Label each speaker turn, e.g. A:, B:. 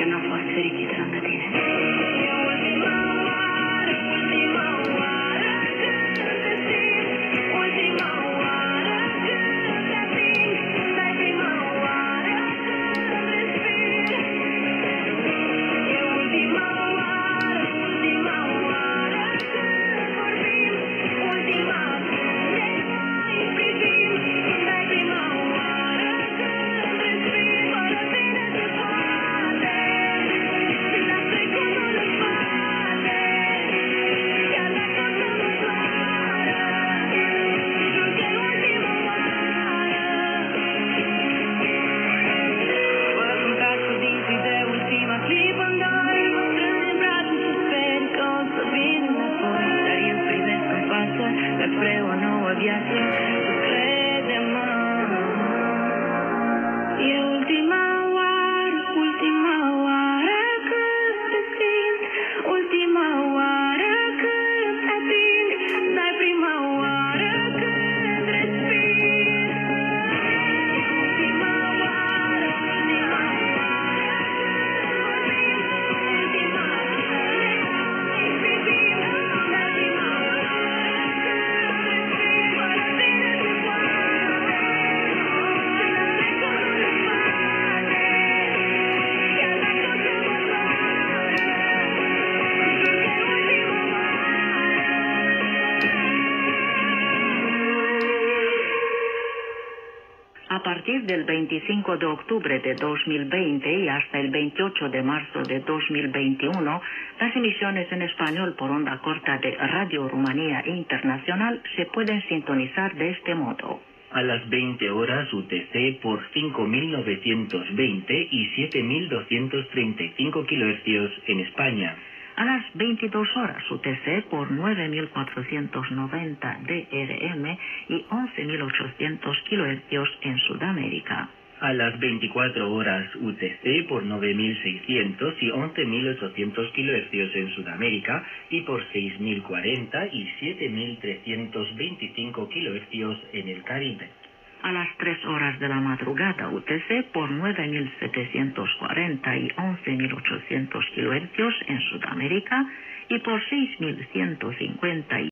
A: You're not like City Kids on the India A partir del 25 de octubre de 2020 y hasta el 28 de marzo de 2021, las emisiones en español por onda corta de Radio Rumanía Internacional se pueden sintonizar de este modo.
B: A las 20 horas UTC por 5.920 y 7.235 kHz en España
A: a las 22 horas UTC por 9.490 DRM y 11.800 kHz en Sudamérica.
B: A las 24 horas UTC por 9.600 y 11.800 kHz en Sudamérica y por 6.040 y 7.325 kHz en el Caribe
A: a las 3 horas de la madrugada UTC por 9.740 y 11.800 kHz en Sudamérica y por 6.150